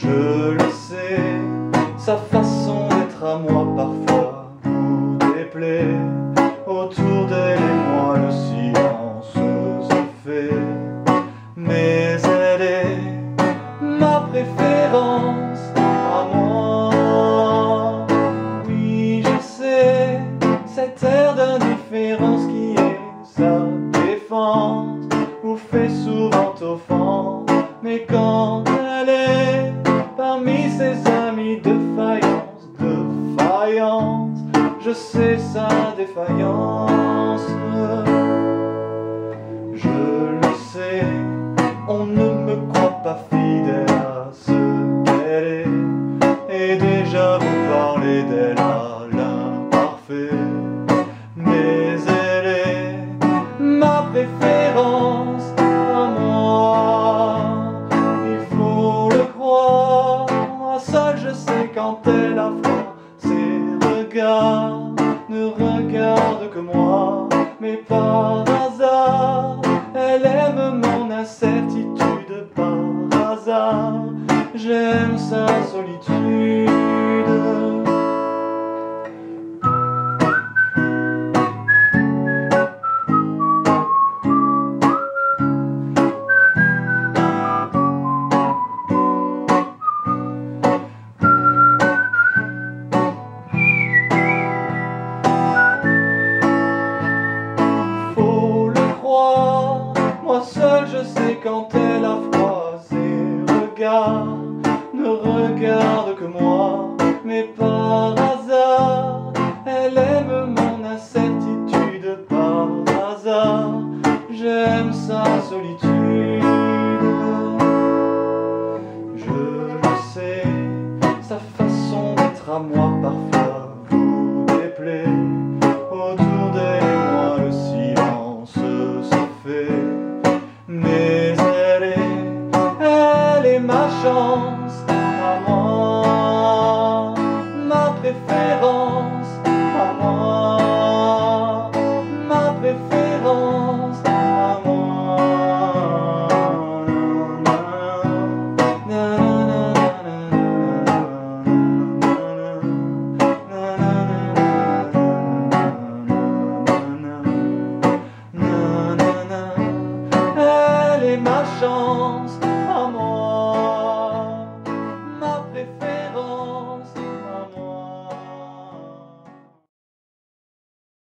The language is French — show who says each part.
Speaker 1: Je le sais, sa façon d'être à moi parfois vous déplaît. Autour d'elle et moi le silence se fait. Mais elle est ma préférence à moi. Oui, je sais, cet air d'indifférence qui est sa défense vous fait souvent offense. Mais quand je sais sa défaillance. Je le sais, on ne me croit pas fidèle à ce qu'elle est. Et déjà vous parlez d'elle à l'imparfait. Mais elle est ma préférence à moi. Il faut le croire, seul je sais quand elle. Ne regardent que moi, mais par hasard, elle aime mon incertitude par hasard. J'aime sa solitude. Moi seul je sais quand elle a froid. Ses regards ne regardent que moi, mais par hasard, elle aime mon incertitude par hasard. J'aime sa solitude. Je le sais, sa façon d'être à moi parfois vous déplaît. ma chance à moi, ma préférence à moi, ma préférence à moi. Elle est ma chance.